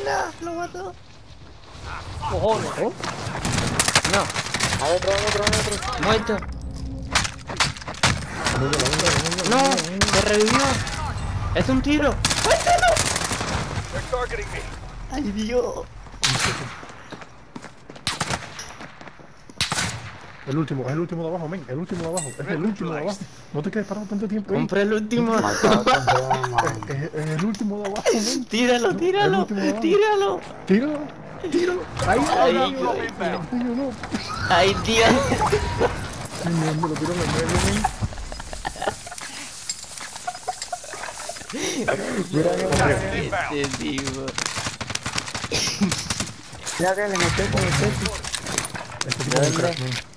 buena, lo mató. Cojones. Oh. No, Hay otro, hay otro, hay otro. muerto. No, se revivió. Es un tiro. Me. Ay, Dios. El último, es el último de abajo, men. El último de abajo. Es el último de abajo. No te quedes parado tanto tiempo ahí. Compré el último. Es, es el último de abajo, men. Tíralo, tíralo, tíralo. Tíralo, tíralo. Ahí, Ay, ahí, Dios. ahí, no. Ay, Dios. Ay, me lo tiro en el. Este tipo. Mira que le metí con el techo. Este tipo es un crack,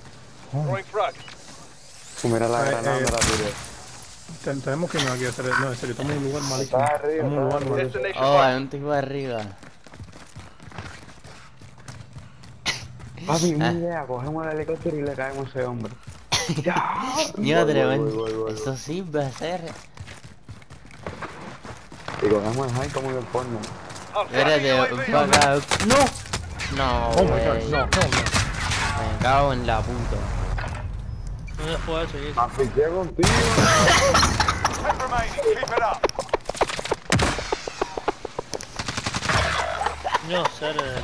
Mira la Eh, granada, eh. me la tiré. ten- tenemos que irnos aquí a hacer. No, en serio, estamos en un lugar malísimo. Está arriba, Estamos en un lugar malísimo. Oh, hay un tipo arriba. Papi, una Ah. idea, cogemos el helicóptero y le caemos a ese hombre. Yo, tremendo. Eso sí va a ser. Y cogemos el high como en el porno. Espérate, un poco. ¡No! No, Oh my god, no, no, no. Me cago en la puta. No puedo seguir. Afiché contigo. Ten remaining. Keep it up. No, ser el